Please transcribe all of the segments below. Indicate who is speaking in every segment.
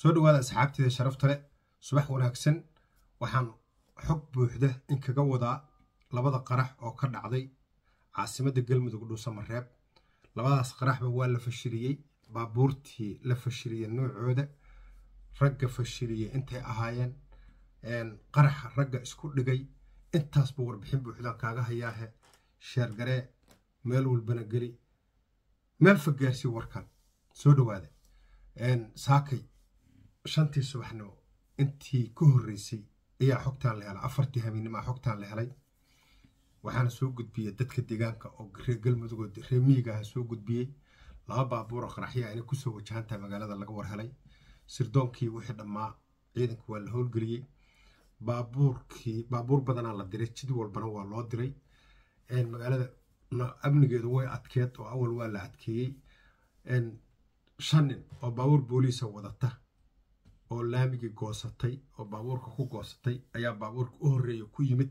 Speaker 1: soo dhawaada asxaabteeda sharafta leh subax wanaagsan waxaan xog buuxda in kaga wadaa labada qarax oo ka dhacday caasimadda galmudug dhuusamareeb labadaas qaraxba waa la fashiliyey baabuurtii la fashiliyey noocooda ragga fashiliyey intay ahaayeen qaraxa ragga isku dhigay. Intaasba warbixin buuxdaan kaaga hayaahe sheergaree meel walbana geli meel fagaarsii warkan soo dhawaada saakay shantii subaxnimo intii ka horreysay ayaa xogtaan la helay afartii habeenimaa xogtaan la helay. Waxaana soo gudbiyey dadka deegaanka oo reer galmudug oo reer miyiga ah soo gudbiyey laba baabuur oo qaraxya inay ku soo wajahantahay magaalada laga war helay. Sirdoonkii wixii dhammaa ciidanka waa la howlgeliyey baabuurkii baabuur badanaa la diray jid walbana waa loo diray. Magaalada amnigeedu way adkeed oo awal waa la adkeeyey. Shan nin oo baabuur booliisa wadata oo laamigii goosatay oo baabuurka ku goosatay ayaa baabuurka u horreeya ku yimid.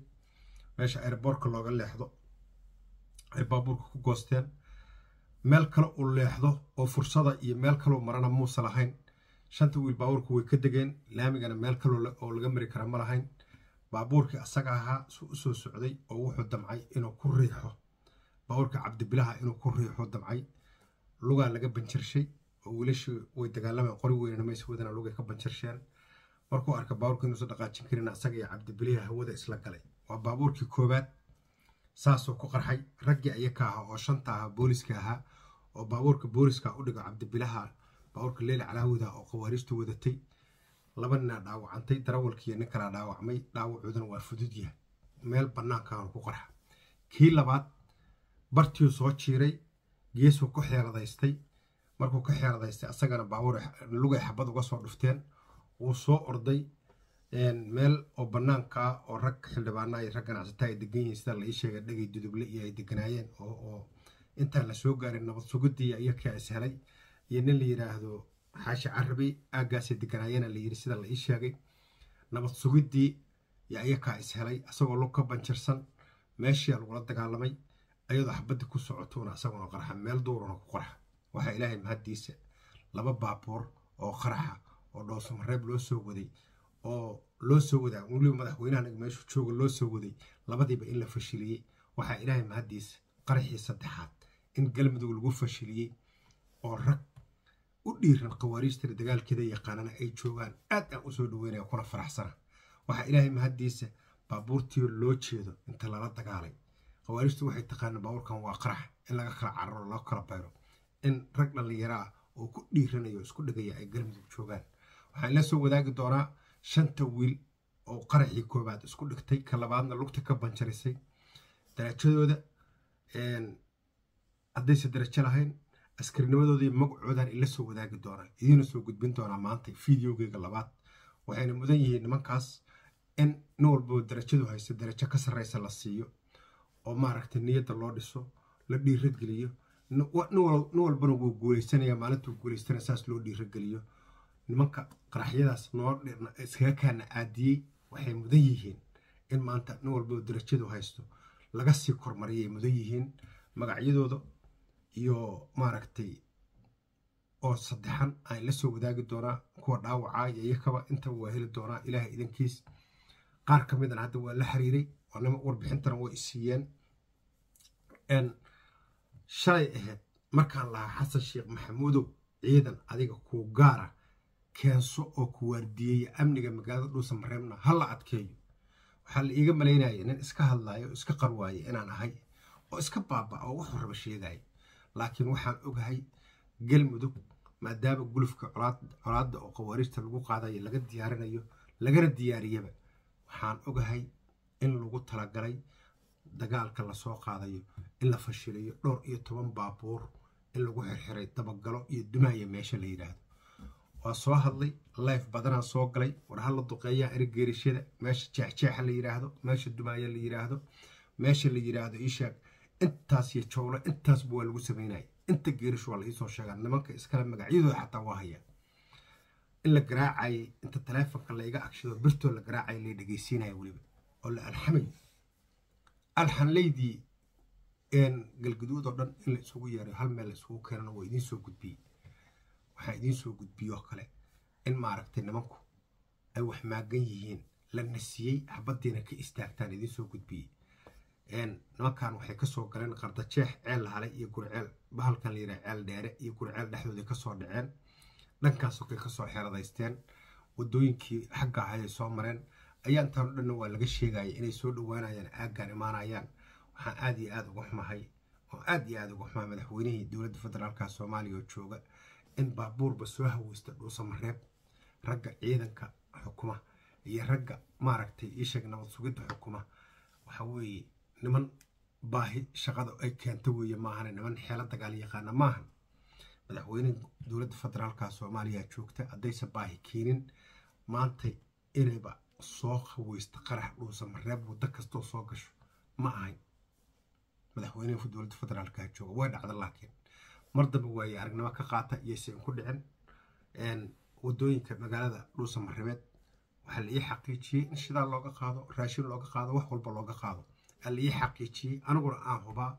Speaker 1: Meesha airboortka looga leexdo ay baabuurka ku goosteen. Meel kale uu leexdo oo fursada iyo meel kaloo marana muusa lahayn. Shanta wiil baabuurka way ka degeen laamigana meel kale oo laga mari kara ma lahayn. Baabuurkii asaga ahaa su u soo socday oo wuxuu damcay inuu ku riixo. Baabuurka cabdibilaha inuu ku riixo damcay. Lugaa laga banjarshay oo wiilashii way dagaalameen qori weynana maysa wadana lugay ka banjarsheen markuu arka baabuurka inuusan dhaqaajin karin asaga iyo cabdibiliha hawada isla galay. Waa baabuurkii koowaad saasoo ku qarxay. Raggii ayaka ahaa oo shanta ahaa booliska ahaa oo baabuurka booliska u dhigo cabdibilaha baabuurka leeli calaawida oo qawaariijta wadatay laba ninaa dhaawacantay darawalkiiyo nin kalaa dhaawacmay. Dhaawacoodana waa fudud yahay. Meel bannaankaanu ku qarxa. Kii labaad bartiuu soo jiiray geesuu ku xeeladaystay markuu ka xeeladaystay asagana baabuur lugay xabad uga soo dhufteen wuu soo orday meel oo bannaankaa oo rag xildhibaana iyo rag ganacsataa ay degan yihiin sida la sheegay dhegay duduble iyo ay deganaayeen oo intaan la soo gaarin nabad sugidii iyakaa is helay. Iyo nin la yidhaahdo xaashi carabi aaggaasay deganaayeen la yidhi sida la ii sheegay. Nabad sugidii iyo iyakaa is helay asagoo lug ka banjarsan meeshii lagula dagaalamay ayadoo xabadda ku socotona asaguna qarxa meel duuruna ku qarxa waxaa ilaahay mahaddiisa laba baabuur oo qaraxa oo dhowsamareeb loo soo waday oo loo soo wadaa. Weliba madaxweynaha meeshu jooga loo soo waday. Labadiiba in la fashiliyey. Waxaa ilaahay mahaddiisa qaraxii saddexaad in galmudug lagu fashiliyey oo rag u dhiiran khawaariijtana dagaalkeeda yaqaanana ay joogaan. Aad aan u soo dhaweynaya kuna faraxsana. Waxaa ilaahay mahaddiisa baabuurtii loo jeedo inta lala dagaalay. Khawaariijtu waxay taqaanaan baabuurkan waa qarax. In laga kala cararo loo kala bayro in rag dhallinyaro ah oo ku dhiiranayo isku dhigaya ay galmudug joogaan. Waxaan la soo wadaagi doonaa shanta wiil oo qaraxii koowaad isku dhigtay ka labaadna lugta ka banjarisay. Darajadooda haddayse darajo lahayn askarinimadoodii magacoodan ila soo wadaagi doonaa idiina soo gudbin doonaa maanta fideogeyga labaad. Waxayna mudan yihiin nimankaas in nin walboo darajadu haysta darajo ka sarreysa la siiyo oo maaragtay niyadda loo dhiso la dhiirageliyo nin walbana wuu guuleysanaya maalintuu guuleystana saas loo dhiirageliyo nimanka qaraxyadaas noo iskaga kaana aadiyey waxay mudan yihiin. In maanta nin walboo darajadu haysto laga sii kormariyay mudan yihiin. Magacyadooda iyo maaragtay oo saddexan aan la soo wadaagi doonaa kuwa dhaawacaa iyo iyakaba intaba waa heli doonaa ilaahay idankiis qaar ka midana hadda waa la xiriiray warbixintana way isiiyeen shalay ahayd markaan lahaa xasan sheekh maxamuudow ciidan adiga kuu gaara keenso oo ku waardiyeeya amniga magaalada dhuusamareebna ha la adkeeyo. Waxaa la iiga malaynaya nin iska hadlayo oo iska qarwaaya inaan ahay oo iska baaba oo wuxuu raba sheegaya laakiin waxaan ogahay galmudug maadaama gulufka colaadda oo qawaariijta lagu qaadayo laga diyaarinayo lagana diyaariyaba waxaan ogahay in lagu talagalay dagaalka la soo qaadayo in la fashiliyo dhowr iyo toban baabuur in lagu xirxiray dabagalo iyo dumaya meesha la yidhaahdo waa soo hadlay life badanaa soo galay war hala duqeeyaa erigeerishada meesha jeexjeexa la yidhaahdo meesha dumaaya la yidhaahdo meesha la yidhaahdo ishaag intaas iyo jowlo intaasba waa lagu sameynaya inta geerish waa la iisoo sheegaa nimanka iskale magacyadooda xataa waa hayaa in la garaacayay inta taleefonka layga agshido birtoo la garaacaya lay dhegeysiinaya weliba. Oo la alxamayo alxanleydii galguduud oo dhan in la isugu yeeray hal meel la isugu keenana waa idiin soo gudbiyey waxaa idiin soo gudbiyoo kale in maaragtay nimanku ay wax maagan yihiin la nasiyey xabadiina ka istaagtaan idiin soo gudbiyey nimankan waxay ka soo galeen qardajeex ceel lahalay iyo gurceel bahalkan la ceel dheere iyo gurceel dhexdooda ka soo dhaceen. Dhankaasoo kay ka soo xeeradaysteen. Wadooyinkii xagga ahay ay soo mareen. Ayaa intaan o dhanna waa laga sheegaya inay soo dhawaanayaan aaggaan imaanayaan waxaan aada iyo aada uga xumahay oo aada iyo aada uga xumahay madaxweynihii dowladda federaalka soomaaliya oo jooga in baabuurba soo haweysta dhuusamareeb ragga ciidanka xukuma iyo ragga maaragtay iisheeg nabad sugidda xukuma. Waxa weeye niman baahi shaqada ay keento weeye maahane niman xeelo dagaal yaqaana maahan. Madaxweyne dowladda federaalka soomaaliya joogta haddaysa baahi keenin maantay inayba soo haweysta qarax dhuusamareeb waddo kastoo soo gasho ma ahayn madaxweyneha dowladda federaalka jooga way dhacda laakiin mar dambe waaye aragnimo ka qaata iyaysan ku dhicin waddooyinka magaalada dhuusamarebeed waxaa la ii xaqiijiyey in shidaal looga qaado raashin looga qaado wax walba looga qaado. Aa la ii xaqiijiyey aniguna aan hubaa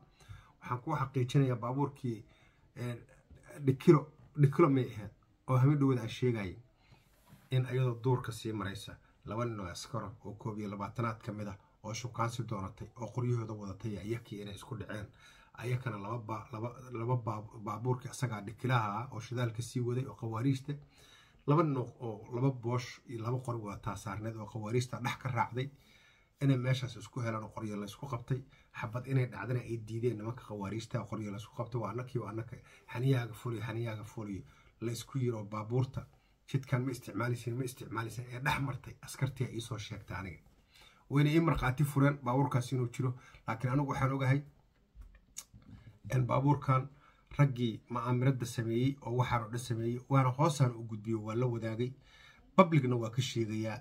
Speaker 1: waxaan ku xaqiijinayaa baabuurkii dhikilo dhikilo may ahayd oo hami dhowada aan sheegayay in ayadoo duurka sii maraysa laba nin oo askara oo koob iyo labaatanaad ka mid ah oo shukaansi doonatay oo qoryahooda wadatay ayakii inay isku dhaceen. Ayakana laba baabuurkii asagaa dhikilaha ah oo shidaalka sii waday oo qawaariista laba nin oo laba boosh iyo laba qori wadataa saarneed oo qawaariista dhex ka raacday. Inay meeshaas isku helaan oo qoryo laysku qabtay. Xabad inay dhacdana ay diideen nimanka qawaariista qoryo laysku qabtay. Waa anakii anaka xaniyaaga fuliyo xaniyaaga fuliyo laysku yiri oo baabuurta. Jidkan ma isticmaalaysin ma isticmaalaysin ee dhex martay askartii ay iisoo sheegtay aniga wayna ii markhaati fureen baabuurkaas inuu jiro laakiin anigu waxaan ogahay baabuurkan raggii ma'aamirada sameeyey oo waxaan dhan sameeyey waana hoosaan u gudbiyo waa la wadaagay. Babligna waa ka sheegayaa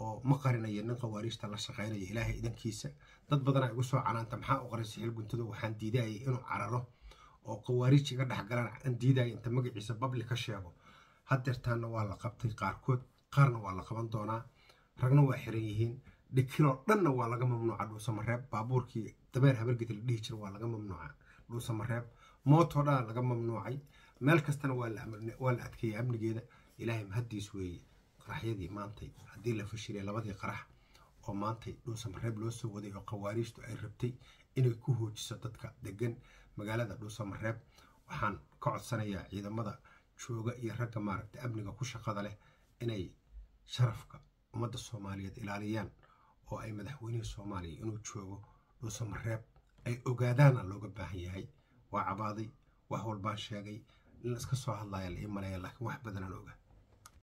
Speaker 1: oo ma qarinaya nin qawaariijta la shaqaynaya ilaahay idankiisa. Dad badanaa igu soo canaanta maxaa u qaray guntado waxaan diidayay inuu cararo oo qawaariij iga dhex galaan. Aan diidaya inta magaciisa babli ka sheego. Hadeertaana waa la qabtay qaarkood qaarna waa la qaban doonaa. Ragna waa xiran yihiin dhikiloo dhanna waa laga mamnuuca dhuusamareeb baabuurkii dameer habargeti la dhihi jira waa laga mamnuuca dhuusamareeb mootoo dhan laga mamnuucay. Meel kastana waa la adkeeyay amnigeeda. Ilaahay mahaddiis weeye. Qaraxyadii maantay haddii la fashilay labadii qarax oo maantay dhuusamareeb loo soo waday oo qawaariijtu ay rabtay inay ku hoojiso dadka degan magaalada dhuusamareeb waxaan ka codsanayaa ciidamada jooga iyo ragga maaragta amniga ku shaqada leh inay sharafka ummadda soomaaliyeed ilaaliyaan oo ay madaxweynihii soomaaliya inuu joogo dhuusamareeb ay ogaadaana looga baahan yahay. Waa cabaaday wax walbaan sheegay in iska soo hadlaya la ii maleeya laakiin wax badanaan oga